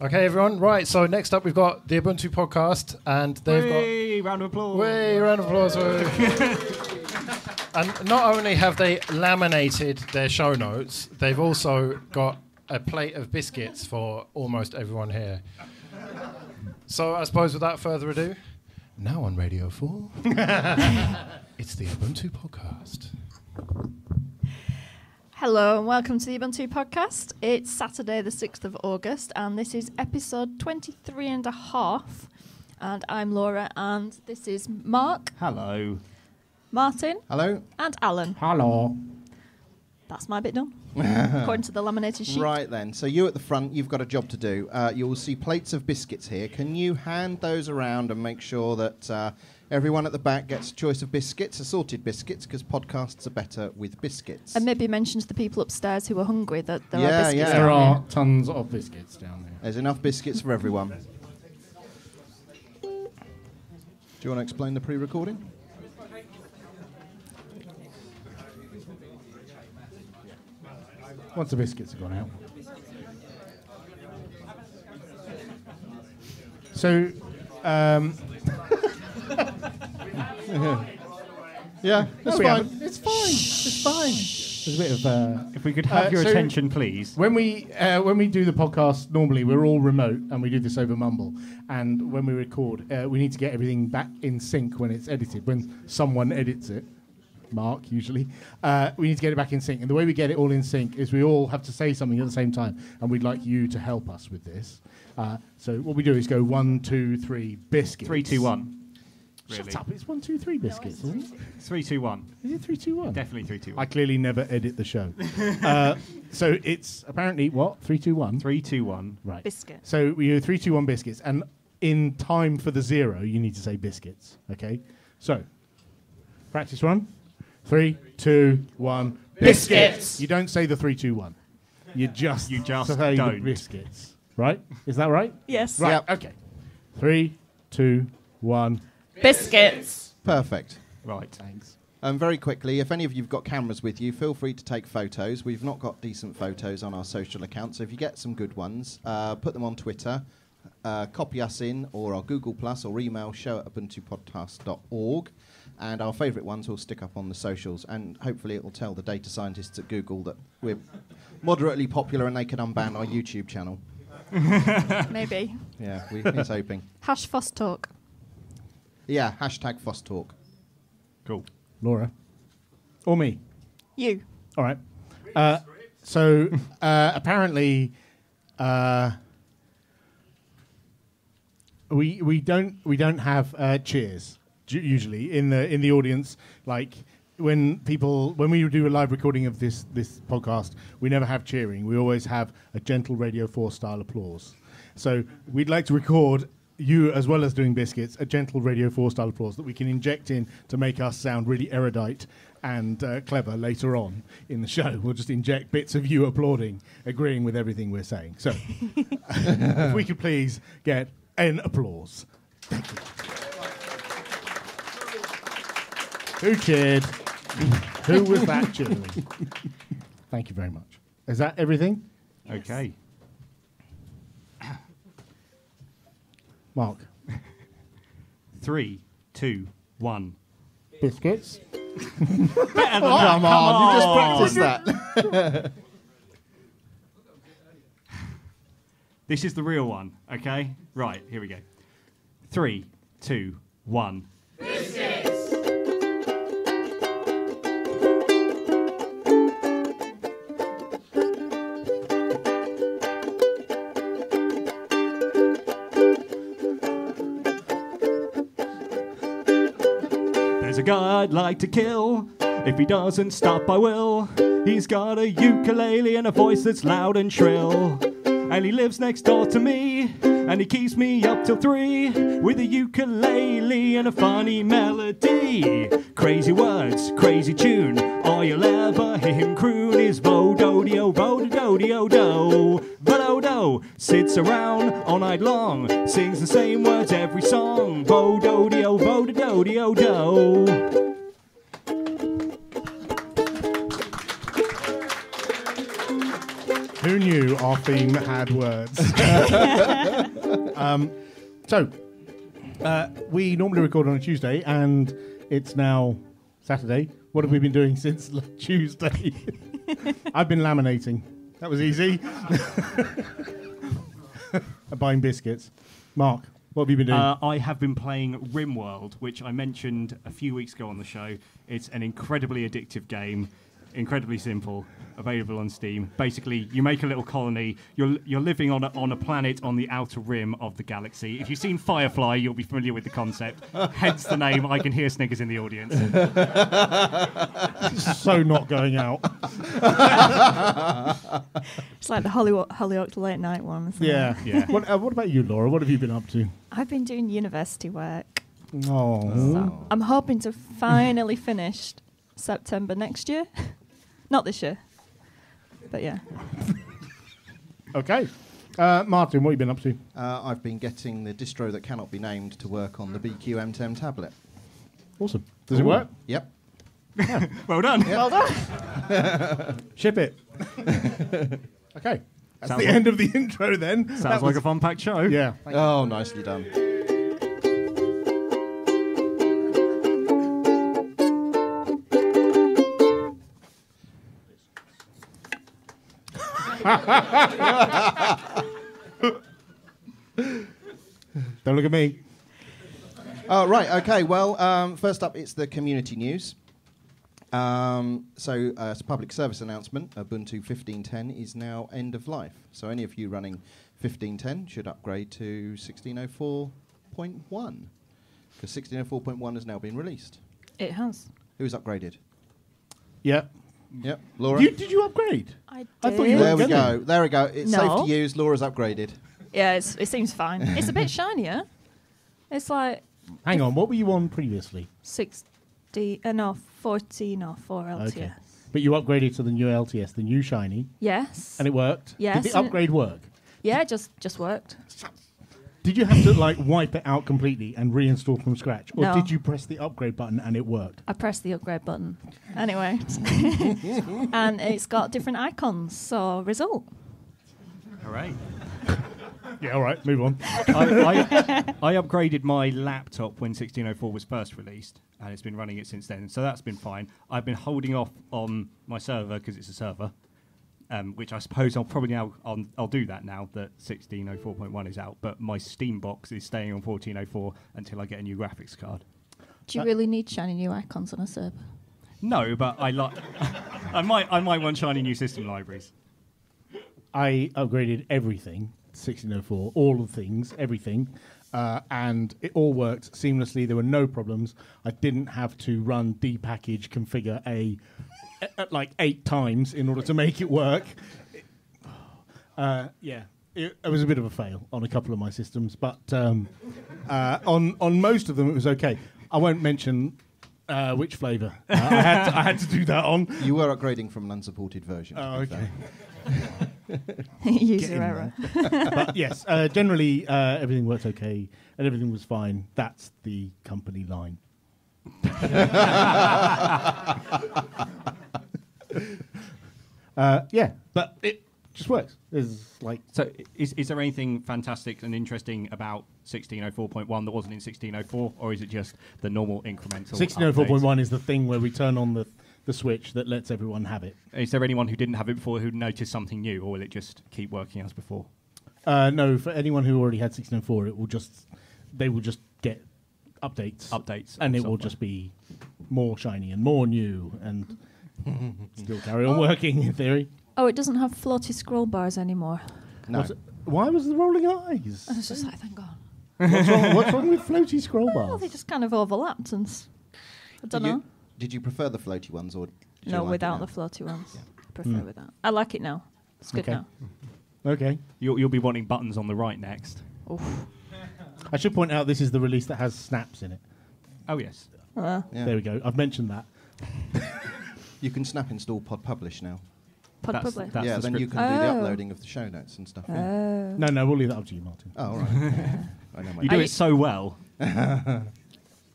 Okay, everyone. Right. So next up, we've got the Ubuntu podcast, and they've Hey, round of applause. Way round of applause. and not only have they laminated their show notes, they've also got a plate of biscuits for almost everyone here. So I suppose without further ado, now on Radio Four, it's the Ubuntu podcast. Hello and welcome to the Ubuntu podcast. It's Saturday, the 6th of August, and this is episode 23 and a half. And I'm Laura, and this is Mark, Hello. Martin, Hello. and Alan. Hello. That's my bit done, according to the laminated sheet. Right then, so you at the front, you've got a job to do. Uh, you will see plates of biscuits here. Can you hand those around and make sure that uh, everyone at the back gets a choice of biscuits, assorted biscuits, because podcasts are better with biscuits. And maybe mention to the people upstairs who are hungry that there Yeah, are biscuits. yeah. down There are here. tons of biscuits down there. There's enough biscuits for everyone. Do you want to explain the pre-recording? Once the biscuits have gone out. So, um, Yeah, that's we fine. haven't- It's fine. It's fine. There's a bit of. Uh, If we could have Uh, your so- attention, please. when we uh, when we do the podcast normally we're all remote and we do this over Mumble and when we record uh, we need to get everything back in sync when it's edited when someone edits it Mark usually uh, we need to get it back in sync and the way we get it all in sync is we all have to say something at the same time and we'd like you to help us with this uh, so what we do is go one two three biscuits Three, two, one. Shut Really. up it's one two three biscuits isn't it Three, two, one. is it three two one Definitely three, two, I clearly never edit the show uh, so it's apparently what three two one Three, two, one. Right. Biscuit. So we do three, two, one biscuits, and in time for the zero, you need to say biscuits. Okay. So, practice one. Three, two, one. Biscuits. You don't say the three, two, one. You just You just say don't. biscuits. Right? Is that right? Yes. Right. Yep. Okay. Three, two, one. Biscuits. Perfect. Right. Thanks. Um, very quickly, if any of you've got cameras with you, feel free to take photos. We've not got decent photos on our social accounts, so if you get some good ones, uh, put them on Twitter, uh, copy us in, or our Google Plus, or email show at ubuntupodcast.org. And our favourite ones we'll stick up on the socials, and hopefully it will tell the data scientists at Google that we're moderately popular and they can unban our YouTube channel. Maybe. Yeah, we, he's hoping. Hash Foss Talk. Yeah, hashtag Foss Talk. Cool. Laura. Or me. You. All right. Uh, so uh, apparently, uh, we we don't we don't have uh, cheers usually in the in the audience. Like when people when we do a live recording of this this podcast, we never have cheering. We always have a gentle Radio Four style applause. So we'd like to record. You, as well as doing biscuits, a gentle Radio 4 style applause that we can inject in to make us sound really erudite and uh, clever later on in the show. We'll just inject bits of you applauding, agreeing with everything we're saying. So, if we could please get an applause. Thank you. Who cheered? Who was that cheering? Thank you very much. Is that everything? Okay. Mark? Three, two, one. Biscuits? Better than Oh, that. come on, you just practiced that. This is the real one, okay? Right, here we go. Three, two, one. A guy I'd like to kill. If he doesn't stop, I will. He's got a ukulele and a voice that's loud and shrill. And he lives next door to me. And he keeps me up till three with a ukulele and a funny melody. Crazy words, crazy tune. All you'll ever hear him croon is vo dio vo do do do do Sits around all night long, sings the same words every song. Vo do dio vo do do. Who knew our theme had words? um, so, uh, we normally record on a Tuesday, and it's now Saturday. What have we been doing since Tuesday? I've been laminating. That was easy. Buying biscuits. Mark, what have you been doing? Uh, I have been playing RimWorld, which I mentioned a few weeks ago on the show. It's an incredibly addictive game, incredibly simple, available on Steam. Basically, you make a little colony. You're you're living on a, on a planet on the outer rim of the galaxy. If you've seen Firefly, you'll be familiar with the concept. Hence the name. I can hear Snickers in the audience. so not going out. It's like the Hollywood Hollyoaks late night one. isn't it? Yeah, Yeah. What, uh, what about you, Laura? What have you been up to? I've been doing university work. Oh, So I'm hoping to finally finish September next year. Not this year. But yeah. okay. Uh, Martin, what have you been up to? Uh, I've been getting the distro that cannot be named to work on the BQ M10 tablet. Awesome. Does it work? Yep. well done. Well done. Ship it. okay. That's Sounds the like- end of the intro then. Sounds was- like a fun-packed show. Yeah. Oh, nicely done. Don't look at me. Oh, right. Okay. Well, um, first up, it's the community news. Um, so, uh, it's a public service announcement. Ubuntu 15.10 is now end of life. So, any of you running 15.10 should upgrade to 1604.1 because 1604.1 has now been released. It has. Who's upgraded? Yeah. Yep, Laura. You, did you upgrade? I did. I thought you there were we go. There we go. It's No. safe to use. Laura's upgraded. Yeah, it's, it seems fine. It's a bit shinier. It's like Hang on. What were you on previously? 60, uh, no, 14 or 4 LTS. Okay. But you upgraded to the new LTS, the new shiny, Yes. and it worked. Yes, Did the and it- upgrade work? yeah, just just worked. Did you have to like wipe it out completely and reinstall from scratch, or No. did you press the upgrade button and it worked? I pressed the upgrade button. Anyway. and it's got different icons. So, result. All right. Yeah. All right. Move on. I, I, I upgraded my laptop when 1604 was first released, and it's been running it since then. So that's been fine. I've been holding off on my server because it's a server, um, which I suppose I'll probably now I'll, I'll do that now that 1604.1 is out. But my Steam box is staying on 1404 until I get a new graphics card. Do you really need shiny new icons on a server? No, but I like. I might I might want shiny new system libraries. I upgraded everything, 1604, all the things, everything, uh, and it all worked seamlessly. There were no problems. I didn't have to run dpkg configure a uh, like eight times in order to make it work. Uh, yeah, it, it was a bit of a fail on a couple of my systems, but um, uh, on on most of them it was okay. I won't mention. Uh, which flavour? Uh, I, had to, I had to do that on. You were upgrading from an unsupported version. Oh, okay. User in error. but yes, uh, generally uh, everything worked okay and everything was fine. That's the company line. uh, yeah, but it just works. There's like So, is, is there anything fantastic and interesting about 1604.1 that wasn't in 1604, or is it just the normal incremental? 1604.1 is the thing where we turn on the, the switch that lets everyone have it. Is there anyone who didn't have it before who noticed something new, or will it just keep working as before? Uh, no, for anyone who already had 1604, it will just they will just get updates, Updates and it will just be more shiny and more new and still carry on working in theory. Oh, it doesn't have floaty scroll bars anymore. No. What's- why was the rolling eyes? I was just like, thank God. what's, wrong, what's wrong with floaty scroll Well, bars? they just kind of overlapped and s- I don't Did know. you, did you prefer the floaty ones or? Did you No, like without now? the floaty ones. Yeah. I prefer Mm. without. I like it now. It's good Okay. now. Okay. You'll, you'll be wanting buttons on the right next. Oof. I should point out this is the release that has snaps in it. Oh yes. Uh, Yeah. There we go. I've mentioned that. You can snap install Pod Publish now. pod That's- public. that's yeah, the then you script. can do the Oh. uploading of the show notes and stuff. yeah. Oh. No, no, we'll leave that up to you, Martin. Oh, all right. I know my You Are do it so well. I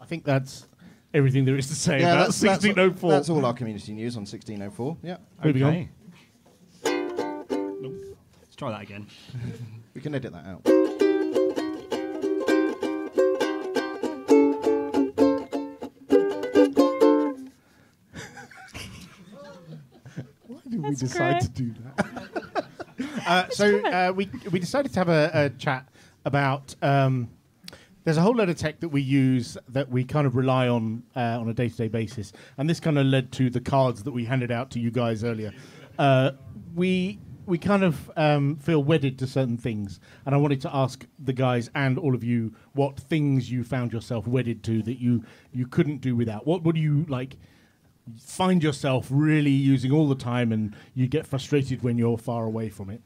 think that's everything there is to say yeah, about that's, that's, 1604. that's all our community news on 1604. Yeah. Moving on. Okay. Try that again. We can edit that out. Why did we That's decide great. to do that? uh, so uh, we we decided to have a, a chat about. Um, there's a whole load of tech that we use that we kind of rely on uh, on a day-to-day basis, and this kind of led to the cards that we handed out to you guys earlier. Uh, we we kind of um, feel wedded to certain things, and I wanted to ask the guys and all of you what things you found yourself wedded to that you you couldn't do without. What would you like? Find yourself really using all the time and you get frustrated when you're far away from it.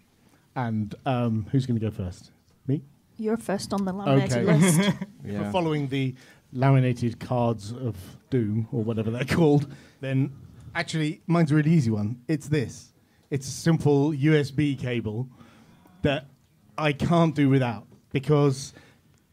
And um, who's going to go first? Me? You're first on the laminated Okay. list. For following the laminated cards of doom or whatever they're called, then actually mine's a really easy one. It's this. It's a simple USB cable that I can't do without because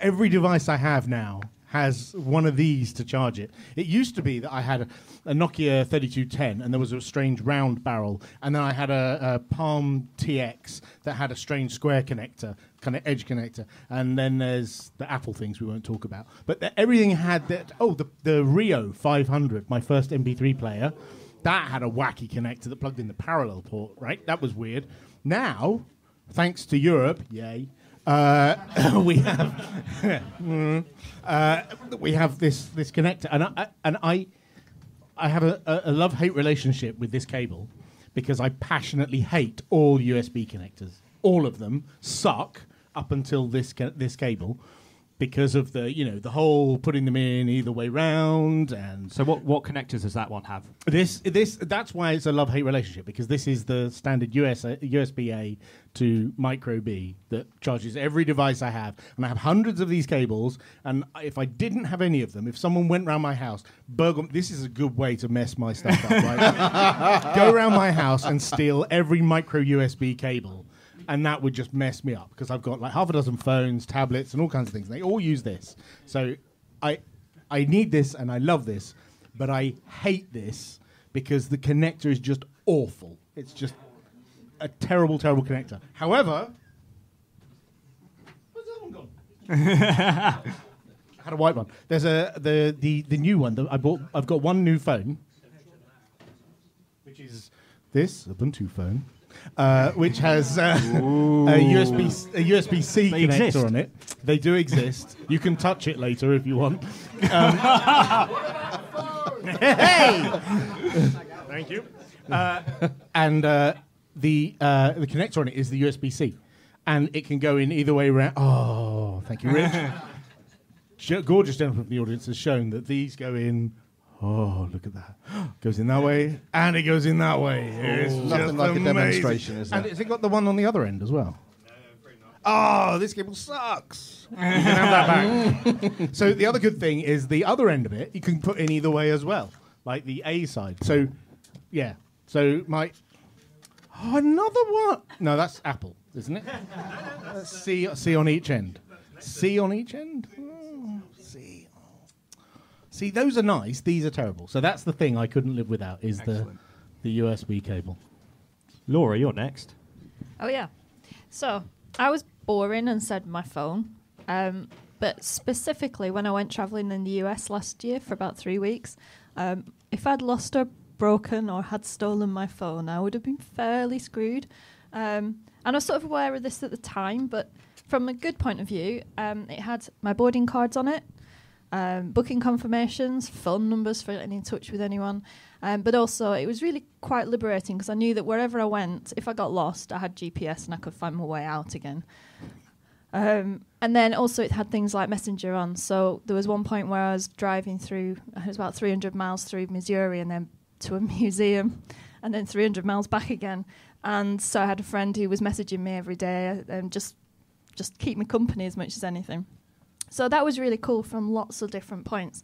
every device I have now has one of these to charge it. It used to be that I had a, a Nokia 3210 and there was a strange round barrel, and then I had a, a Palm TX that had a strange square connector, kind of edge connector, and then there's the Apple things we won't talk about. But the, everything had that. Oh, the the Rio 500, my first MP3 player, that had a wacky connector that plugged in the parallel port. Right, that was weird. Now, thanks to Europe, yay. Uh, we have uh, we have this this connector, and I, and I I have a, a, love hate relationship with this cable because I passionately hate all USB connectors. All of them suck up until this this cable because of the you know the whole putting them in either way round and So what what connectors does that one have? this this that's why it's a love hate relationship because this is the standard US USB uh, A to micro B that charges every device I have, and I have hundreds of these cables. And if I didn't have any of them, if someone went round my house, burgle, this is a good way to mess my stuff up. Right? Go around my house and steal every micro USB cable. And that would just mess me up because I've got like half a dozen phones, tablets, and all kinds of things. They all use this. So I, I need this and I love this, but I hate this because the connector is just awful. It's just a terrible, terrible connector. However, where's other one gone? I had a white one. There's a the the, the new one that I bought. I've got one new phone, which is this Ubuntu phone, uh, which has uh, a USB s- a USB C They connector exist. on it. They do exist. You can touch it later if you want. Um, hey, thank you. Uh, and uh, the uh, the connector on it is the USB C, and it can go in either way around. Oh, thank you, Rich. Gorgeous gentleman of the audience has shown that these go in. Oh, look at that! goes in that way, and it goes in that way. It's Nothing just like a demonstration, is And there? has it got the one on the other end as well? Oh, this cable sucks. You can have that back. so the other good thing is the other end of it you can put in either way as well, like the A side. So, yeah. So my oh, another one. No, that's Apple, isn't it? That's C C on each end. C on each end. Oh, C. See, those are nice. These are terrible. So that's the thing I couldn't live without is Excellent. the the USB cable. Laura, you're next. Oh yeah. So I was boring and said my phone. Um, but specifically when I went travelling in the US last year for about three weeks, um, if I'd lost or broken or had stolen my phone, I would have been fairly screwed. Um, and I was sort of aware of this at the time, but from a good point of view, um, it had my boarding cards on it, um, booking confirmations, phone numbers for getting in touch with anyone. Um, but also, it was really quite liberating because I knew that wherever I went, if I got lost, I had GPS and I could find my way out again. Um, and then also, it had things like Messenger on. So there was one point where I was driving through, it was about 300 miles through Missouri and then to a museum, and then 300 miles back again. And so I had a friend who was messaging me every day and just just keep me company as much as anything. So that was really cool from lots of different points.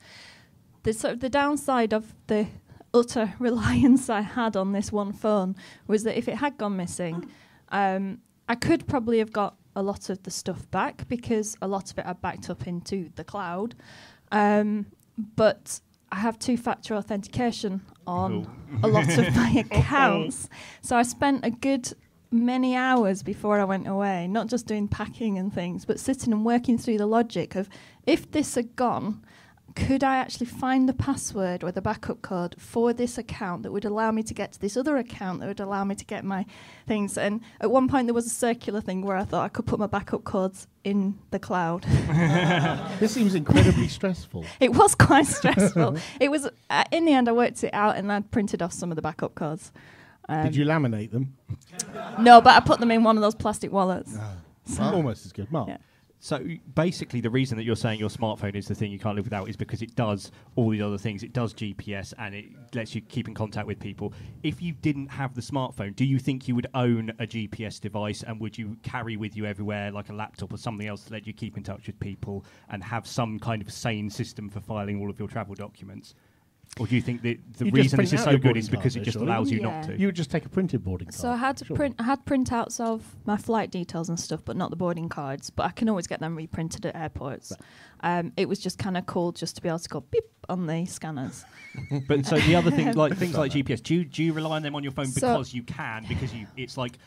The sort of the downside of the utter reliance I had on this one phone was that if it had gone missing, um, I could probably have got a lot of the stuff back because a lot of it I backed up into the cloud. Um, but I have two-factor authentication on a lot of my accounts, so I spent a good many hours before I went away, not just doing packing and things, but sitting and working through the logic of if this had gone, could I actually find the password or the backup code for this account that would allow me to get to this other account that would allow me to get my things? And at one point, there was a circular thing where I thought I could put my backup codes in the cloud. This seems incredibly stressful. it was quite stressful. it was, uh, in the end, I worked it out and I'd printed off some of the backup codes. Um, Did you laminate them? No, but I put them in one of those plastic wallets. Almost as good. Mark. Yeah. So basically, the reason that you're saying your smartphone is the thing you can't live without is because it does all these other things. It does GPS and it lets you keep in contact with people. If you didn't have the smartphone, do you think you would own a GPS device and would you carry with you everywhere like a laptop or something else to let you keep in touch with people and have some kind of sane system for filing all of your travel documents? Or do you think that the You reason this is so good is because it just surely? allows you Yeah. not to? You would just take a printed boarding card. So I had Sure. print, I had printouts of my flight details and stuff, but not the boarding cards. But I can always get them reprinted at airports. Um, it was just kind of cool just to be able to go beep on the scanners. But so the other things like things like GPS, do you, do you rely on them on your phone So- because you can because you it's like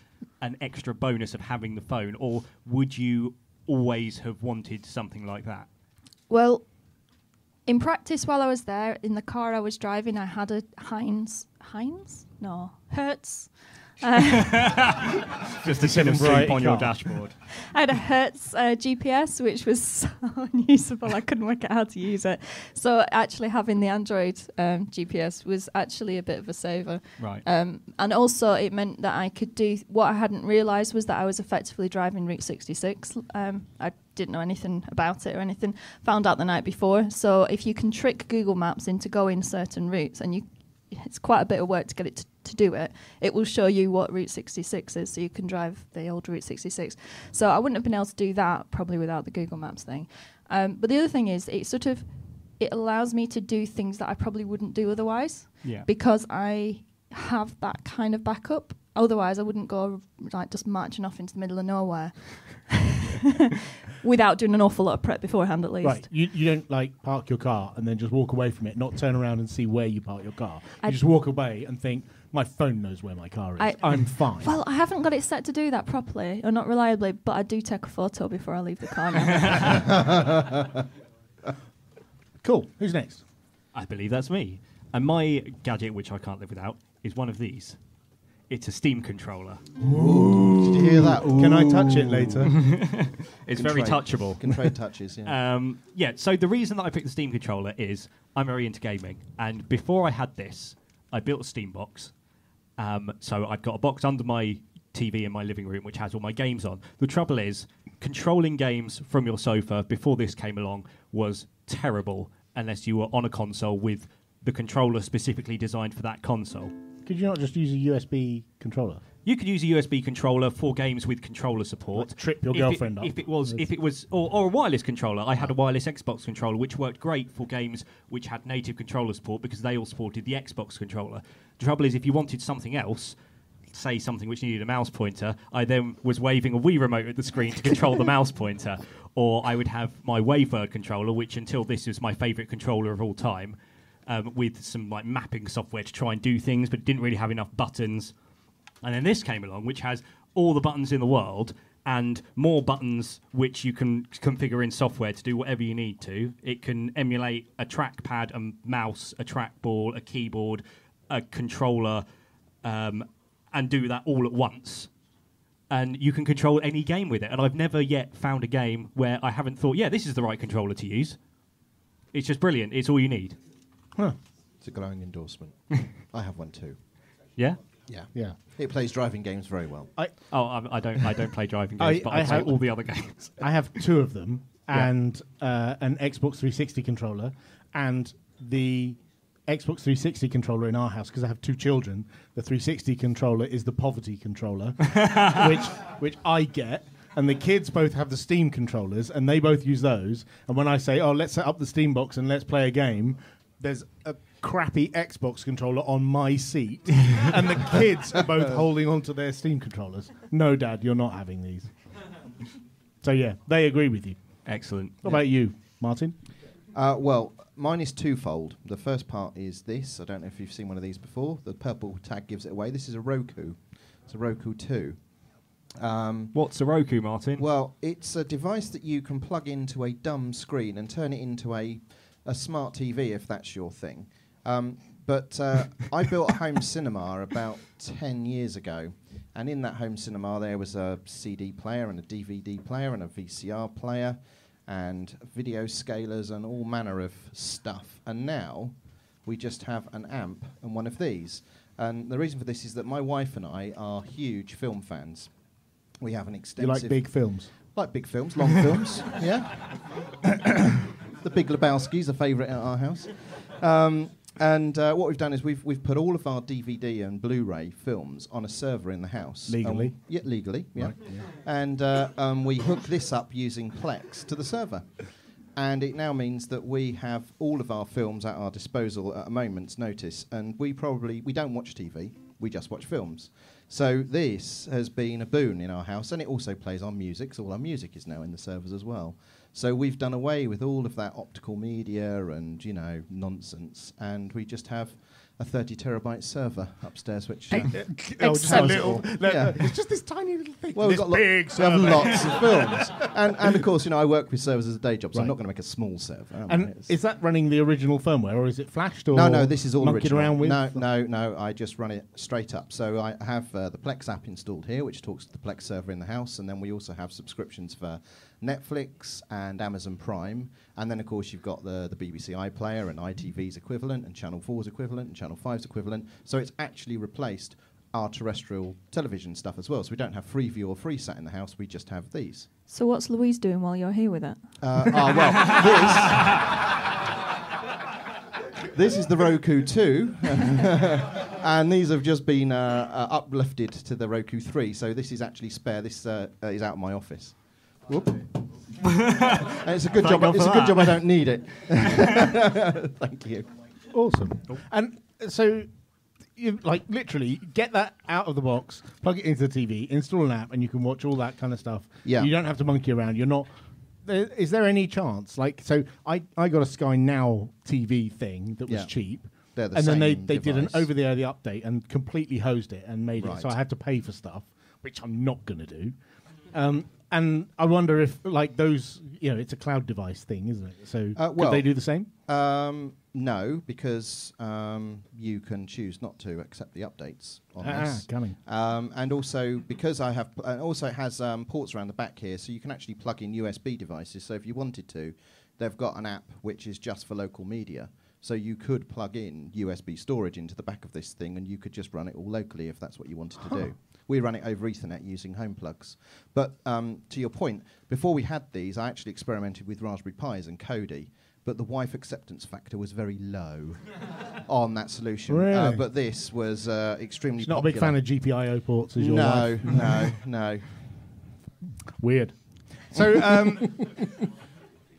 an extra bonus of having the phone, or would you always have wanted something like that? Well, in practice, while I was there in the car I was driving, I had a Heinz. Heinz? No, Hertz. Uh, Just a tin soup on your dashboard. I had a Hertz uh, GPS, which was so unusable. I couldn't work out how to use it. So actually, having the Android um, GPS was actually a bit of a saver. Right. Um, and also, it meant that I could do what I hadn't realised was that I was effectively driving Route 66. Um, I didn't know anything about it or anything. Found out the night before. So if you can trick Google Maps into going certain routes, and you, it's quite a bit of work to get it to, to do it. It will show you what Route 66 is, so you can drive the old Route 66. So I wouldn't have been able to do that probably without the Google Maps thing. Um, but the other thing is, it sort of it allows me to do things that I probably wouldn't do otherwise Yeah. because I have that kind of backup. Otherwise, I wouldn't go like just marching off into the middle of nowhere without doing an awful lot of prep beforehand, at least. Right, you, you don't like park your car and then just walk away from it, not turn around and see where you park your car. You I- just walk away and think, my phone knows where my car is. I- I, am fine. Well, I haven't got it set to do that properly or not reliably, but I do take a photo before I leave the car. now. cool. Who's next? I believe that's me. And my gadget, which I can't live without, is one of these. It's a Steam controller. Did you hear that? Can I touch it later? It's Can very trade- touchable. Can trade touches, yeah. Um, yeah, so the reason that I picked the Steam controller is I'm very into gaming. And before I had this, I built a Steam box. Um, so I've got a box under my TV in my living room which has all my games on. The trouble is, controlling games from your sofa before this came along was terrible unless you were on a console with the controller specifically designed for that console. Could you not just use a USB controller? You could use a USB controller for games with controller support. Like trip your If it- girlfriend up. If it was, if it was, or, or a wireless controller. I had a wireless Xbox controller which worked great for games which had native controller support because they all supported the Xbox controller. The trouble is, if you wanted something else, say something which needed a mouse pointer, I then was waving a Wii remote at the screen to control the mouse pointer, or I would have my Wavebird controller, which until this was my favourite controller of all time. Um, with some like mapping software to try and do things, but didn't really have enough buttons. And then this came along, which has all the buttons in the world and more buttons which you can configure in software to do whatever you need to. It can emulate a trackpad, a mouse, a trackball, a keyboard, a controller, um, and do that all at once. And you can control any game with it. And I've never yet found a game where I haven't thought, yeah, this is the right controller to use. It's just brilliant. It's all you need. It's a glowing endorsement. I have one too. Yeah. Yeah. Yeah. It plays driving games very well. I, Oh, I, I don't. I don't play driving I- games, but I I, play have- all the other games. I have two of them Yeah. and uh, an Xbox 360 controller and the Xbox 360 controller in our house because I have two children. The 360 controller is the poverty controller, which which I get. And the kids both have the Steam controllers, and they both use those. And when I say, "Oh, let's set up the Steam box and let's play a game," there's a crappy Xbox controller on my seat, and the kids are both holding onto their Steam controllers. No, Dad, you're not having these. So yeah, they agree with you. Excellent. What about you, Martin? Uh, well, mine is twofold. The first part is this. I don't know if you've seen one of these before. The purple tag gives it away. This is a Roku. It's a Roku 2. Um, What's a Roku, Martin? well, it's a device that you can plug into a dumb screen and turn it into a, a smart TV if that's your thing. Um, but uh, I built a home cinema about 10 years ago. And in that home cinema, there was a CD player and a DVD player and a VCR player and video scalers and all manner of stuff. And now we just have an amp and one of these. And the reason for this is that my wife and I are huge film fans. We have an extensive. You like big films? like big films, long films, yeah. The Big Lebowski's a favourite at our house. Um, and uh, what we've done is we've we've put all of our DVD and Blu-ray films on a server in the house. Legally? Um, yeah, legally, yeah. And uh, um, we hook this up using Plex to the server. And it now means that we have all of our films at our disposal at a moment's notice. And we probably we don't watch TV, we just watch films. So this has been a boon in our house, and it also plays our music. So all our music is now in the servers as well. So we've done away with all of that optical media and you know nonsense, and we just have a 30 terabyte server upstairs, which. Uh, Oh, Except- just a little. no, Yeah. no, It's just this tiny little thing. well, we've got lo- we have lots of films, and, and of course, you know, I work with servers as a day job, so I'm not going to make a small server. And is that running the original firmware, or is it flashed? Or no, no, this is all original. around with? No, no, no. I just run it straight up. So I have uh, the Plex app installed here, which talks to the Plex server in the house, and then we also have subscriptions for Netflix and Amazon Prime, and then of course you've got the the BBC iPlayer and ITV's equivalent, and Channel 4's equivalent, and Channel 5's equivalent. So it's actually replaced our terrestrial television stuff as well. So we don't have Freeview or FreeSat in the house. We just have these. So what's Louise doing while you're here with it? Uh, oh, well, this, this is the Roku 2, and these have just been uh, uh, uplifted to the Roku 3. So this is actually spare. This uh, uh, is out of my office. Whoop. It's a good Thank job. God It's a good that. job I don't need it. Thank you. Awesome. And uh, so, you like literally get that out of the box, plug it into the TV, install an app, and you can watch all that kind of stuff. Yeah. You don't have to monkey around. You're not. There, is there any chance? Like, so I, I got a Sky Now TV thing that was Yeah. cheap. They're the and then they, same they did an over the air update and completely hosed it and made it. So I had to pay for stuff, which I'm not going to do. Um, and I wonder if, like, those, you know, it's a cloud device thing, isn't it? So Uh, could they do the same? Um, no, because um, you can choose not to accept the updates on Ah, this. cunning. Um, and also because I have, and also it has um, ports around the back here, so you can actually plug in USB devices. So if you wanted to, they've got an app which is just for local media. So you could plug in USB storage into the back of this thing, and you could just run it all locally if that's what you wanted to do. We run it over Ethernet using home plugs. But um, to your point, before we had these, I actually experimented with Raspberry Pis and Kodi. But the wife acceptance factor was very low on that solution. Uh, Really? but this was uh, extremely She's not a big fan of GPIO ports, as your No, wife. no, no. Weird. So, um,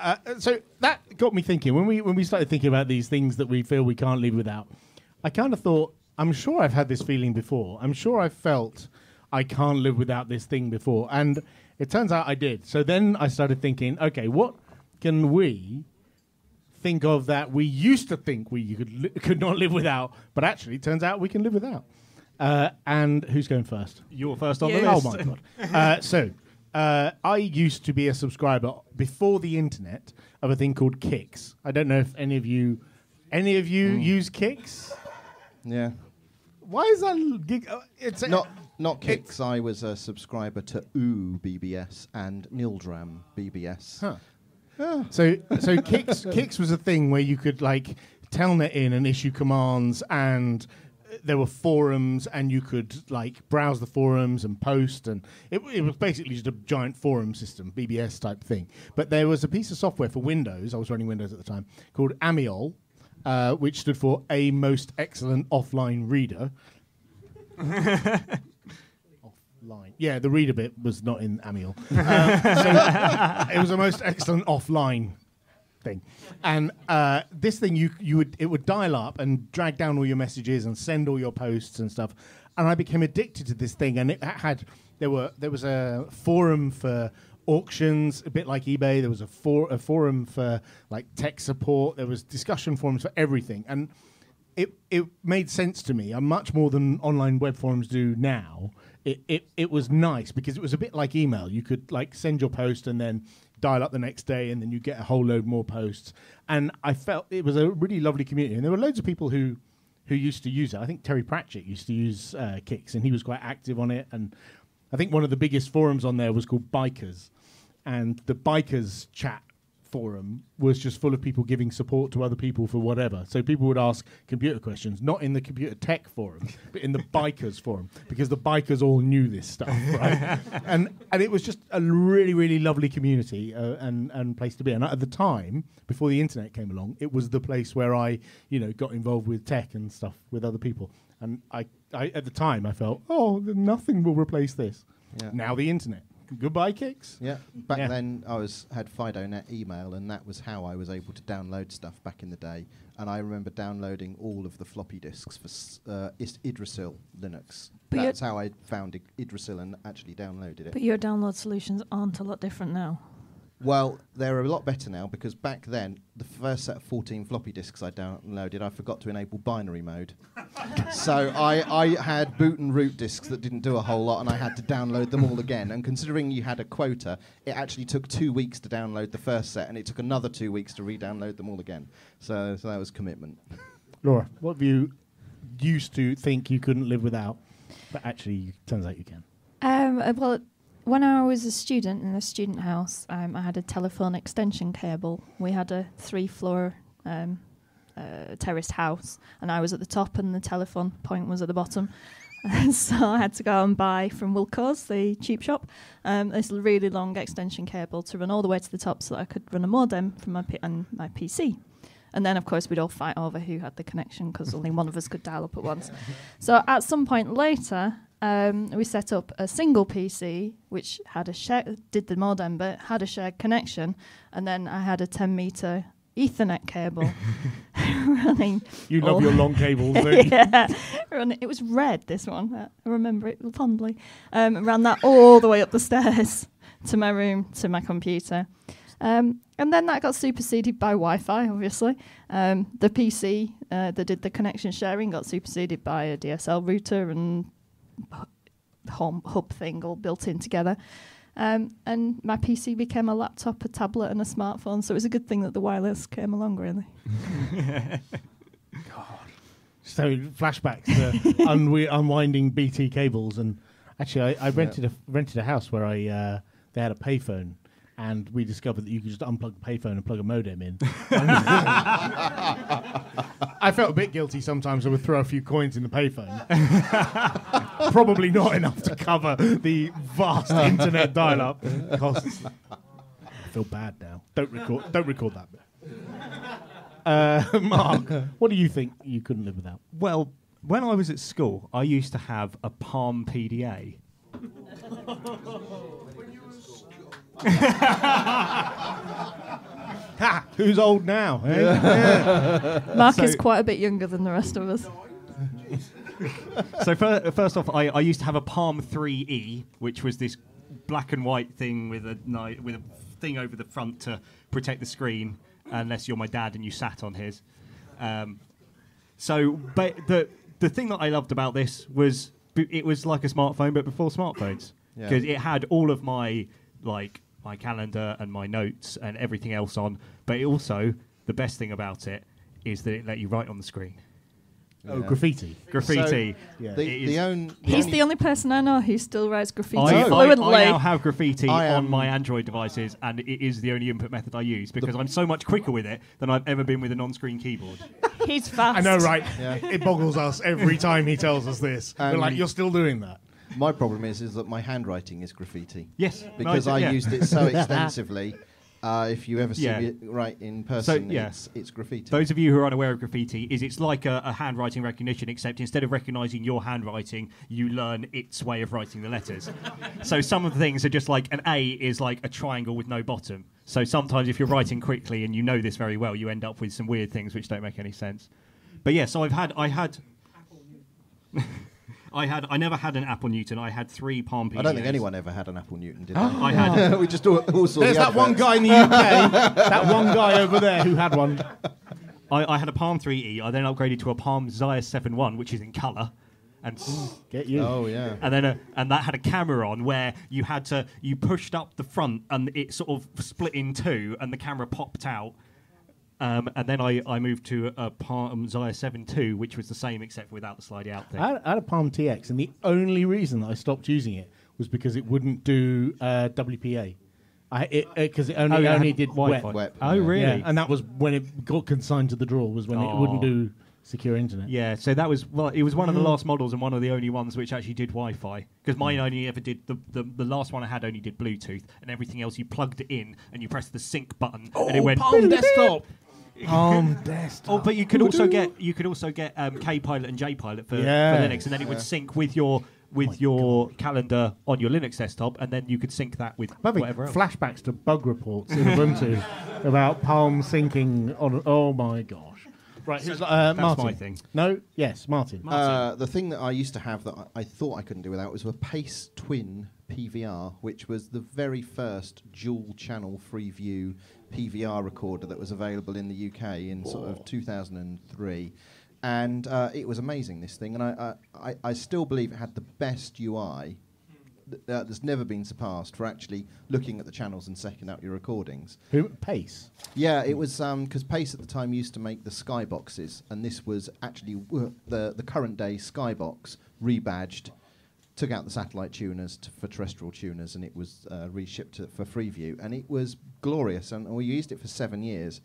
uh, so that got me thinking when we when we started thinking about these things that we feel we can't live without. I kind of thought, I'm sure I've had this feeling before. I'm sure I've felt I can't live without this thing before, and it turns out I did. So then I started thinking, okay, what can we think of that we used to think we could li- could not live without, but actually turns out we can live without. Uh, and who's going first? You're first on the Oh list. my god! Uh, so uh, I used to be a subscriber before the internet of a thing called CIX. I don't know if any of you, any of you use CIX. Yeah. Why is that? Gig- uh, it's Not not CIX. I was a subscriber to OO BBS and Nildram BBS. Huh. So so CIX CIX was a thing where you could like telnet in and issue commands and uh, there were forums and you could like browse the forums and post and it, it was basically just a giant forum system BBS type thing but there was a piece of software for Windows I was running Windows at the time called Ameol uh, which stood for a most excellent offline reader offline yeah the reader bit was not in Ameol Um, it was a most excellent offline thing. And uh, this thing, you you would it would dial up and drag down all your messages and send all your posts and stuff. And I became addicted to this thing. And it had there were there was a forum for auctions, a bit like eBay. There was a for a forum for like tech support. There was discussion forums for everything. And it it made sense to me. Uh, much more than online web forums do now. it, it it was nice because it was a bit like email. You could like send your post and then dial up the next day, and then you get a whole load more posts. And I felt it was a really lovely community, and there were loads of people who who used to use it. I think Terry Pratchett used to use uh, CIX, and he was quite active on it. And I think one of the biggest forums on there was called Bikers, and the Bikers chat forum was just full of people giving support to other people for whatever. So people would ask computer questions, not in the computer tech forum, but in the bikers forum, because the bikers all knew this stuff, right? and and it was just a really really lovely community uh, and and place to be. And at the time, before the internet came along, it was the place where I you know got involved with tech and stuff with other people. And I, I at the time I felt oh nothing will replace this. Yeah. Now the internet. Goodbye CIX. Yeah, back Yeah. then I was had FidoNet email, and that was how I was able to download stuff back in the day. And I remember downloading all of the floppy disks for uh, Yggdrasil Linux. But That's how I found I- Yggdrasil and actually downloaded it. But your download solutions aren't a lot different now. Well, they're a lot better now because back then, the first set of 14 floppy disks I downloaded, I forgot to enable binary mode. so I, I had boot and root disks that didn't do a whole lot, and I had to download them all again. And considering you had a quota, it actually took two weeks to download the first set, and it took another two weeks to re-download them all again. So, so that was commitment. Laura, what have you used to think you couldn't live without, but actually turns out you can? Um, well, when I was a student in a student house, um, I had a telephone extension cable. We had a three-floor um, uh, terraced house, and I was at the top, and the telephone point was at the bottom. so I had to go and buy from Wilko's, the cheap shop, um, this really long extension cable to run all the way to the top, so that I could run a modem from my P- on my PC. And then, of course, we'd all fight over who had the connection because only one of us could dial up at once. So at some point later, um, we set up a single PC which had a share, did the modem, but had a shared connection, and then I had a 10 meter Ethernet cable running. You love your long cables, don't you? yeah, it was red. This one, uh, I remember it fondly. Um, ran that all the way up the stairs to my room to my computer, um, and then that got superseded by Wi-Fi. Obviously, um, the PC uh, that did the connection sharing got superseded by a DSL router and home hub thing all built in together. Um, and my PC became a laptop, a tablet, and a smartphone. So it was a good thing that the wireless came along, really. God. So flashbacks to unwi- unwinding BT cables, and actually, I, I rented a rented a house where I uh, they had a payphone, and we discovered that you could just unplug the payphone and plug a modem in. I felt a bit guilty sometimes. I would throw a few coins in the payphone, probably not enough to cover the vast internet dial-up costs. I feel bad now. Don't record. Don't record that bit. Uh, Mark, what do you think you couldn't live without? Well, when I was at school, I used to have a Palm PDA. Ha! Who's old now? eh? Mark is quite a bit younger than the rest of us. so fir- first off, I, I used to have a Palm IIIe, which was this black and white thing with a ni- with a thing over the front to protect the screen, unless you're my dad and you sat on his. Um, so, but the the thing that I loved about this was b- it was like a smartphone, but before smartphones, Yeah. because it had all of my like my calendar and my notes and everything else on. But it also, the best thing about it is that it let you write on the screen. Oh, Yeah. graffiti. Graffiti. Yeah. The, It is- the own, He's only- the only person I know who still writes graffiti I, I, fluently. I now have graffiti I on am- my Android devices, and it is the only input method I use because I'm so much quicker with it than I've ever been with a non-screen keyboard. He's fast. I know, right? Yeah. It boggles us every time he tells us this. We're Um, like, you're still doing that. My problem is, is that my handwriting is graffiti. Yes, because no, I yeah. used it so extensively. Uh, if you ever see Yeah. it right in person, yeah. it's, it's graffiti. Those of you who are unaware of graffiti, is it's like a, a handwriting recognition, except instead of recognizing your handwriting, you learn its way of writing the letters. so some of the things are just like an A is like a triangle with no bottom. So sometimes if you're writing quickly and you know this very well, you end up with some weird things which don't make any sense. But yeah, so I've had I had I had I never had an Apple Newton. I had three Palm PDAs. I don't think anyone ever had an Apple Newton, did they? I had we just all, all saw There's the that one adverts. guy in the UK, that one guy over there who had one. I, I had a Palm IIIe. I then upgraded to a Palm Zire 7 1, which is in colour. and s- Get you. Oh yeah. and then a, and that had a camera on where you had to you pushed up the front and it sort of split in two and the camera popped out. Um, and then I, I moved to a Palm Zire 7 II, which was the same except without the slidey out thing. I had, I had a Palm TX, and the only reason that I stopped using it was because it wouldn't do uh, WPA. I it because it only Oh, yeah, only did Wi-Fi. web. Web. Oh, really? Yeah, and that was when it got consigned to the drawer. Was when it wouldn't Oh. do secure internet. Yeah, so that was well, it was one of the last models and one of the only ones which actually did Wi-Fi because mine only ever did the, the the last one I had only did Bluetooth and everything else you plugged it in and you pressed the sync button and it went. Palm desktop. Palm desktop. Oh, but you could also get you could also get um, KPilot and JPilot for, Yeah. for Linux, and then it would sync with your with your calendar on your Linux desktop, and then you could sync that with I'm whatever else. flashbacks to bug reports in Ubuntu about Palm syncing on. Oh my gosh! Right, who's, uh, that's Martin. my thing. No, yes, Martin. Uh, the thing that I used to have that I, I thought I couldn't do without was a Pace Twin PVR, which was the very first dual channel Freeview PVR recorder that was available in the UK in sort of 2003. And uh, it was amazing, this thing. And I, I, I, still believe it had the best UI th- uh, that's never been surpassed for actually looking at the channels and secking out your recordings. Who? Pace. Yeah, it was because Pace at the time used to make the Skyboxes, and this was actually w- the the current day Skybox rebadged, took out the satellite tuners t- for terrestrial tuners, and it was uh, reshipped to, for Freeview, and it was glorious, and we used it for seven years,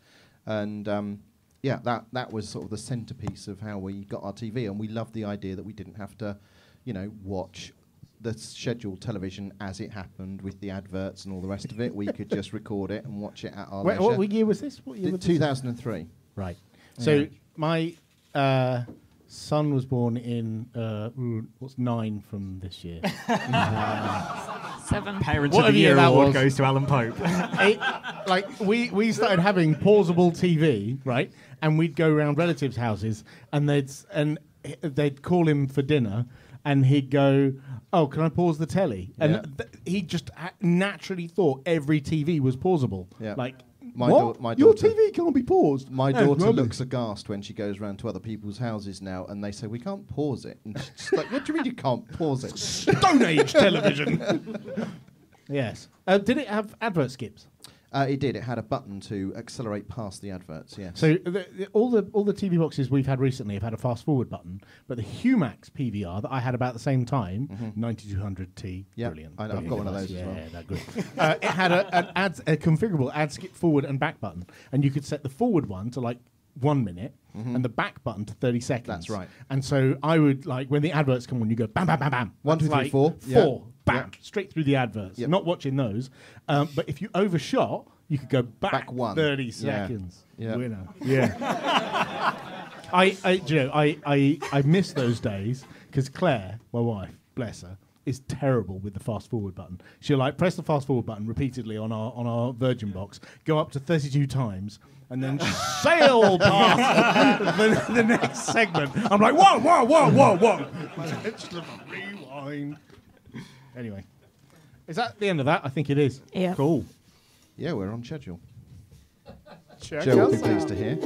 and. Um, yeah, that, that was sort of the centerpiece of how we got our TV, and we loved the idea that we didn't have to, you know, watch the scheduled television as it happened with the adverts and all the rest of it. We could just record it and watch it at our Wait, leisure. what year was this? What year Th- was this? 2003. Right. So Yeah. my uh, son was born in uh, what's nine from this year? Seven. Parents What of the year Year award goes to Alan Pope. It- like we we started having pausable TV, right? And we'd go around relatives' houses, and they'd and they'd call him for dinner, and he'd go, "Oh, can I pause the telly?" And Yeah. th- he just ha- naturally thought every TV was pausable. Yeah. Like. My what? dau- my Your daughter- TV can't be paused. My That's daughter rubbish. looks aghast when she goes round to other people's houses now, and they say we can't pause it. And she's like, "What do you mean you can't pause it?" Stone Age television. yes. Uh, did it have advert skips? Uh, it did. It had a button to accelerate past the adverts. Yes. So the, the, all the all the TV boxes we've had recently have had a fast forward button, but the Humax PVR that I had about the same time, 9200T, Yeah, brilliant. I- I've brilliant got one of those as well. they're good. uh, it had a, an ad, a configurable add skip forward and back button, and you could set the forward one to like one minute. And the back button to thirty seconds. That's right. And so I would like when the adverts come on, you go bam, bam, bam, bam. One, two, three, like four. Four, Yeah. Bam, Yeah. straight through the adverts. Yep. Not watching those, um, but if you overshot, you could go back, Back one. thirty Yeah. seconds. Yeah. Winner. Yeah. I, I, you know, I, I, I miss those days because Claire, my wife, bless her, is terrible with the fast forward button. She'll like press the fast forward button repeatedly on our on our Virgin box, go up to 32 times, and then sail past the, the next segment. I'm like, whoa, whoa, whoa, whoa, whoa. Rewind. Anyway, is that the end of that? I think it is. Yeah. Cool. yeah, we're on schedule. Check Joe will be pleased to hear.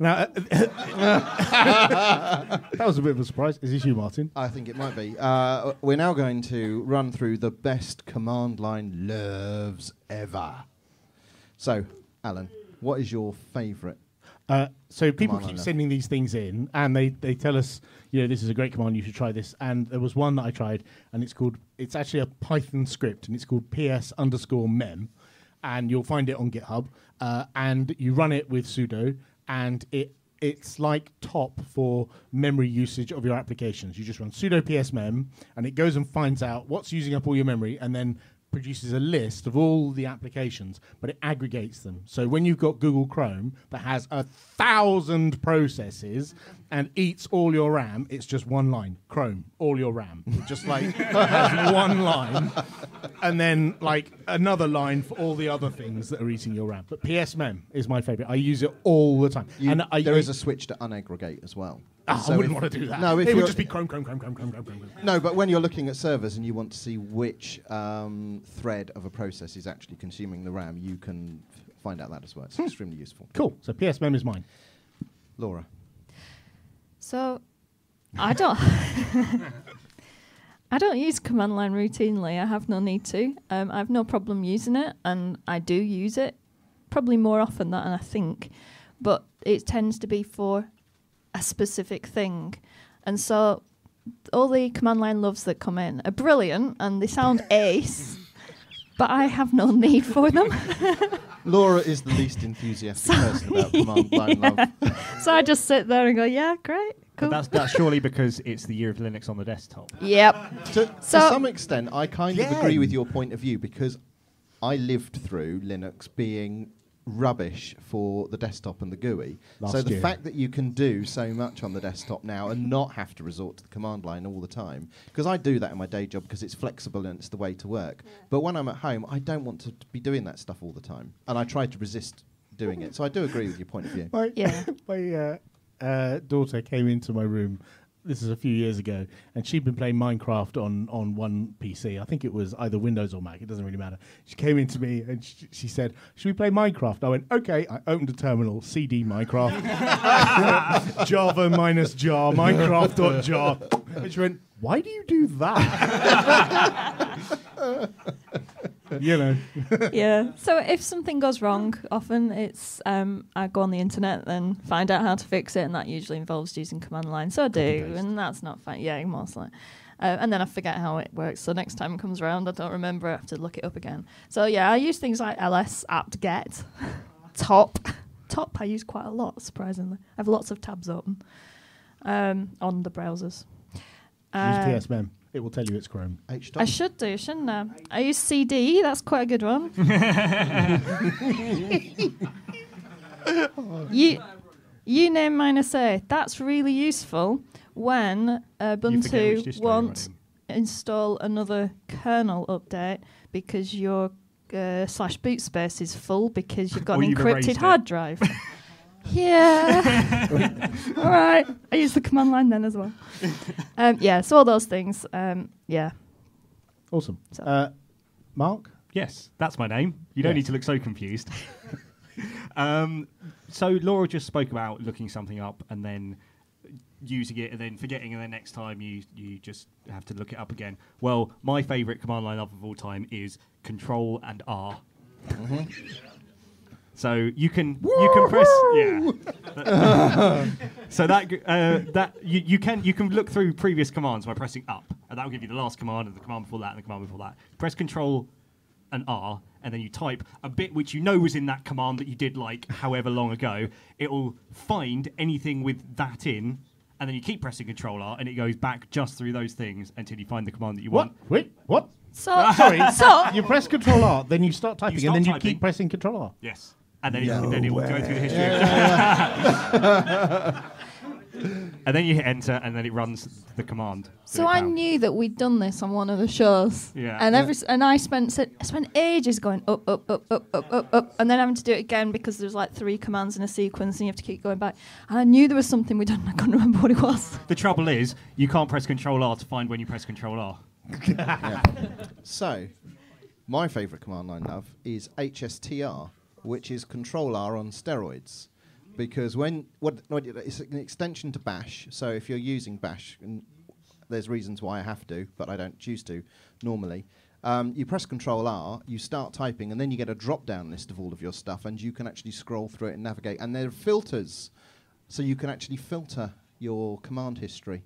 Now, uh, that was a bit of a surprise. Is this you, Martin? I think it might be. Uh, we're now going to run through the best command line loves ever. So, Alan, what is your favourite? Uh, so people Command keep sending these things in, and they, they tell us, you know, this is a great command. You should try this. And there was one that I tried, and it's called. It's actually a Python script, and it's called ps underscore mem, and you'll find it on GitHub. Uh, and you run it with sudo, and it it's like top for memory usage of your applications. You just run sudo ps mem, and it goes and finds out what's using up all your memory, and then produces a list of all the applications, but it aggregates them. So when you've got Google Chrome that has a thousand processes and eats all your RAM, it's just one line Chrome, all your RAM. Just like has one line, and then like another line for all the other things that are eating your RAM. But PSMem is my favorite. I use it all the time. You, and I, there I, is a switch to unaggregate as well. Ah, So I wouldn't if- want to do that. No, it would just be Chrome, Chrome, Chrome, Chrome, Chrome, Chrome, Chrome. Chrome. No, but when you're looking at servers and you want to see which um, thread of a process is actually consuming the RAM, you can find out that as well. It's extremely useful. Cool. So PS Mem is mine. Laura. So, I don't. I don't use command line routinely. I have no need to. Um, I have no problem using it, and I do use it probably more often than I think. But it tends to be for a specific thing, and so all the command line loves that come in are brilliant and they sound ace. But I have no need for them. Laura is the least enthusiastic person about command line love. so I just sit there and go, yeah, great, But cool. that's, that's surely because it's the year of Linux on the desktop. Yep. To, to So- some extent, I kind of agree with your point of view because I lived through Linux being rubbish for the desktop and the GUI. so the year. fact that you can do so much on the desktop now and not have to resort to the command line all the time, because I do that in my day job because it's flexible and it's the way to work. But when I'm at home, I don't want to be doing that stuff all the time, and I try to resist doing it. So I do agree with your point of view. My, Yeah. my uh, uh, daughter came into my room. This is a few years ago, and she'd been playing Minecraft on, on one PC. I think it was either Windows or Mac. It doesn't really matter. She came into me and she, she said, "Should we play Minecraft?" I went, "Okay." I opened a terminal, CD Minecraft, Java minus jar, Minecraft.jar, and she went, "Why do you do that?" you know, yeah. So if something goes wrong, often it's um, I go on the internet and find out how to fix it, and that usually involves using command line. So I do, and that's not fine. Yeah, mostly. Uh, and then I forget how it works. So next time it comes around, I don't remember. I have to look it up again. So yeah, I use things like ls apt-get, top, top. I use quite a lot, surprisingly. I have lots of tabs open um, on the browsers. Uh, use PS Mem. It will tell you it's Chrome. H I should do, shouldn't I? I use CD. That's quite a good one. you, uname minus A. That's really useful when You forget which Ubuntu distro you're won't install another kernel update because your uh, slash boot space is full because you've got Or an you've encrypted hard drive. yeah. all right. I use the command line then as well. Um, yeah. So all those things. Um, yeah. Awesome. So- Uh, Mark? Yes, that's my name. You don't Yes. need to look so confused. um, so Laura just spoke about looking something up and then using it and then forgetting, and then next time you you just have to look it up again. Well, my favourite command line up of all time is Control and R. So you can you can press yeah. so that uh, that you, you can you can look through previous commands by pressing up, and that will give you the last command and the command before that and the command before that. Press Control and R, and then you type a bit which you know was in that command that you did like however long ago. It will find anything with that in, and then you keep pressing Control R, and it goes back just through those things until you find the command that you want. What? want. Wait, what? So Sorry. so you press Control R, then you start typing, start and then you keep pressing Control R. Yes. And then, it, then it will go through the history. and then you hit enter, and then it runs the command. So I found. knew that we'd done this on one of the shows. Yeah. And Yeah. every s- and I spent s- I spent ages going up up up up up up up and then having to do it again because there's like three commands in a sequence and you have to keep going back. And I knew there was something we'd done. I couldn't remember what it was. The trouble is, you can't press Control R to find when you press Control R. So, my favourite command line love is HSTR, which is Control R on steroids. Because when what, what it's an extension to Bash, so if you're using Bash, and there's reasons why I have to, but I don't choose to normally. Um, you press Control R, you start typing, and then you get a drop-down list of all of your stuff, and you can actually scroll through it and navigate. And there are filters, so you can actually filter your command history.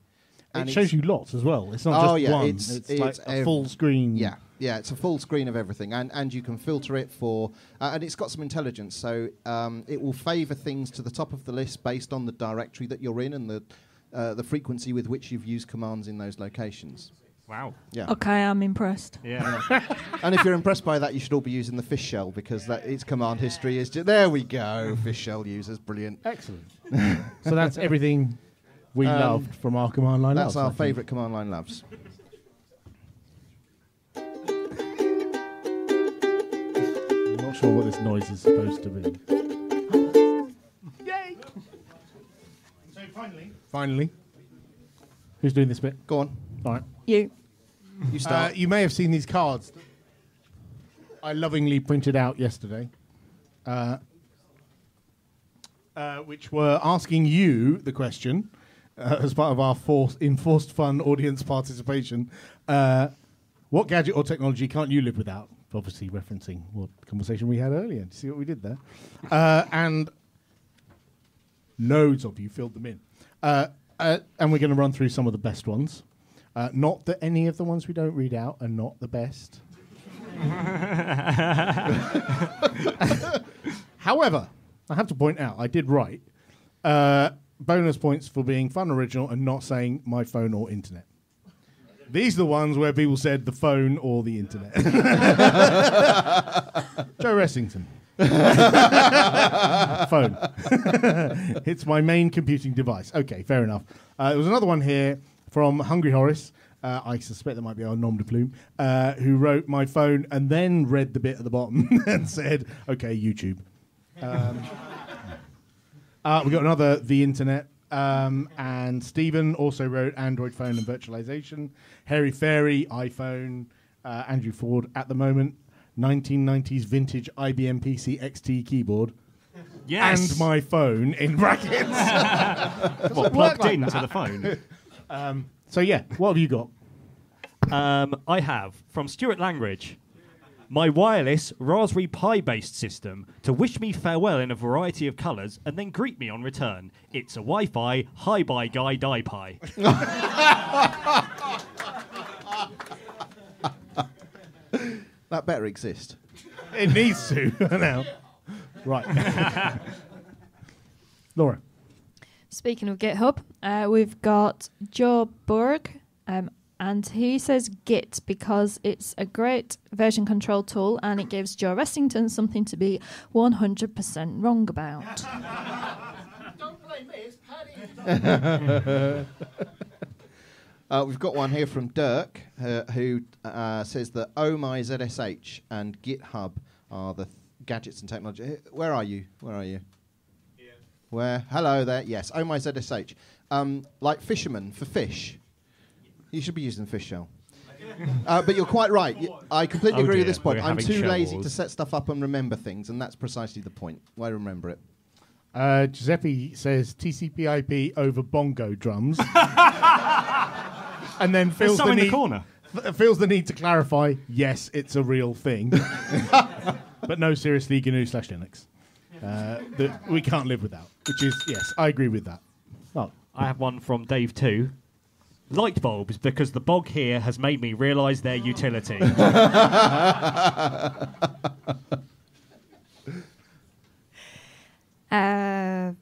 And it shows you lots as well. It's not Oh, just yeah, one. it's- It's, it's like a full screen. Yeah, yeah, it's a full screen of everything, and and you can filter it for, uh, and it's got some intelligence, so um, it will favour things to the top of the list based on the directory that you're in and the uh, the frequency with which you've used commands in those locations. Wow. Yeah, Okay, I'm impressed. Yeah. and if you're impressed by that, you should all be using the fish shell because that its command history is just there. We go, fish shell users, brilliant. Excellent. so that's everything we Um, loved from our command line. That's loves, our favourite command line loves. Not sure what this noise is supposed to be. Yay! So finally, finally, who's doing this bit? Go on, All right. You. you Uh, start. you may have seen these cards. I lovingly printed out yesterday. uh, uh, which were asking you the question uh, as part of our forced, enforced fun audience participation. Uh, what gadget or technology can't you live without? Obviously, referencing what conversation we had earlier. See what we did there? Uh, and loads of you filled them in. Uh, uh, and we're going to run through some of the best ones. Uh, not that any of the ones we don't read out are not the best. However, I have to point out, I did write uh, bonus points for being fun original and not saying my phone or internet. These are the ones where people said the phone or the internet. Joe Ressington. phone. it's my main computing device. Okay, fair enough. Uh, there was another one here from Hungry Horace. Uh, I suspect that might be our nom de plume, uh, who wrote my phone and then read the bit at the bottom and said, okay, YouTube. Um, uh, we got another, the internet. Um, and Stephen also wrote Android phone and virtualization. Harry Fairy, iPhone. Uh, Andrew Ford, at the moment, 1990s vintage IBM PC XT keyboard. Yes. And my phone in brackets. what, plugged into the phone. um, so, yeah, what have you got? Um, I have from Stuart Langridge. My wireless Raspberry Pi based system to wish me farewell in a variety of colours and then greet me on return. It's a Wi Fi hi bye guy die pie. That better exist. It needs to now. Right. Laura. Speaking of GitHub, uh, we've got Joe Berg, um, and he says Git because it's a great version control tool and it gives Joe Ressington something to be 100% wrong about. Don't blame me, it's Paddy. Uh, we've got one here from Dirk, uh, who uh, says that Oh My ZSH and GitHub are the th- gadgets and technology. Where are you? Where are you? Where? Hello there. Yes, Oh My ZSH. Um, like fishermen for fish. You should be using fish shell. Uh, but you're quite right. I completely Oh agree with this point. we're I'm having too lazy shovels. to set stuff up and remember things, and that's precisely the point. Why remember it? Uh, Giuseppe says TCP/IP over bongo drums, and then There's feels some the in the need corner. f- feels the need to clarify. Yes, it's a real thing, but no, seriously, GNU slash Linux uh, that we can't live without. Which is yes, I agree with that. Oh, I have one from Dave too. Light bulbs, because the bog here has made me realise their utility. Uh,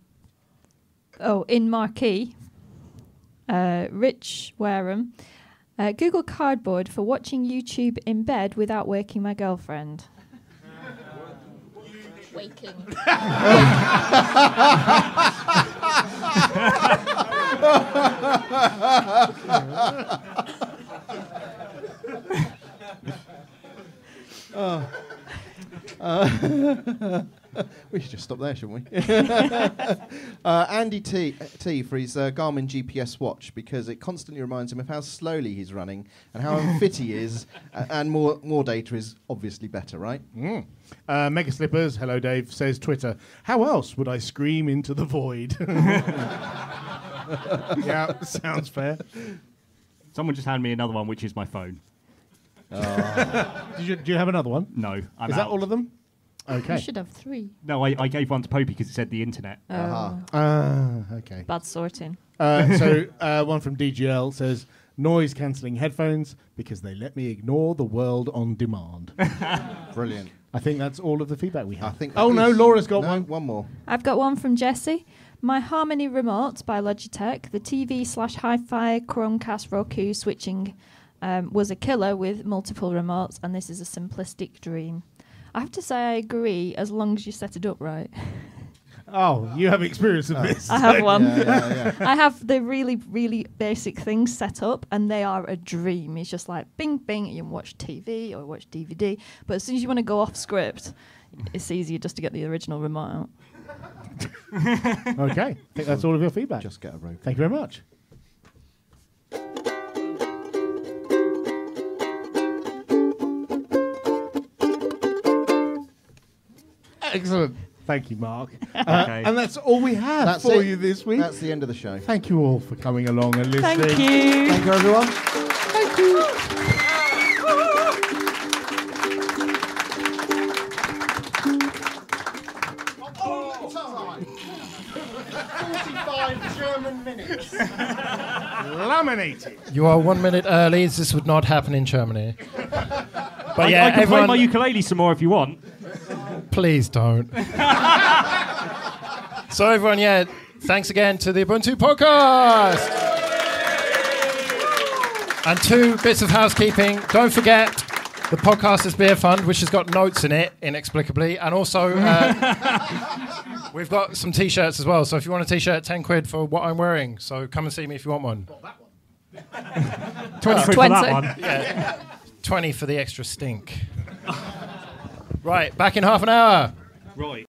oh, in Marquee, uh, Rich Wareham. Uh, Google Cardboard for watching YouTube in bed without waking my girlfriend. Waking. We should just stop there, shouldn't we? uh, Andy T, T for his uh, Garmin GPS watch because it constantly reminds him of how slowly he's running and how unfit he is, uh, and more more data is obviously better, right? Mm. Uh, Mega Slippers, hello Dave, says Twitter. How else would I scream into the void? yeah, sounds fair. Someone just handed me another one, which is my phone. Did you, do you have another one? No, I'm Is that out. all of them? Okay. You should have three. No, I, I gave one to Popey because it said the internet. Oh, Aha. Ah, okay. Bad sorting. Uh, so uh, one from DGL says noise cancelling headphones because they let me ignore the world on demand. Brilliant. I think that's all of the feedback we have. I have. think. Oh no, is- Laura's got no, one. One more. I've got one from Jesse. My Harmony Remote by Logitech, the TV slash hi-fi Chromecast Roku switching um, was a killer with multiple remotes, and this is a simplistic dream. I have to say I agree, as long as you set it up right. Oh, you have experience of this. I have one. Yeah, yeah, yeah. I have the really, really basic things set up, and they are a dream. It's just like bing, bing, you can watch TV or watch DVD. But as soon as you want to go off script, it's easier just to get the original remote out. okay, I think that's all of your feedback. Just get a rope. Thank you very much. Excellent. Thank you, Mark. Uh, Okay. And that's all we have That's for it. you this week. That's the end of the show. Thank you all for coming along and listening. Thank you. Thank you, everyone. Thank you. You are one minute early. This would not happen in Germany. But I, yeah, I can everyone, play my ukulele some more if you want. please don't. so everyone, yeah, thanks again to the Ubuntu podcast. And two bits of housekeeping. Don't forget the Podcasters Beer Fund, which has got notes in it, inexplicably. And also, uh, we've got some t shirts as well. So if you want a t shirt, 10 quid for what I'm wearing. So come and see me if you want one. 20 quid for 20. that one. 20 for the extra stink. right, back in half an hour. Right.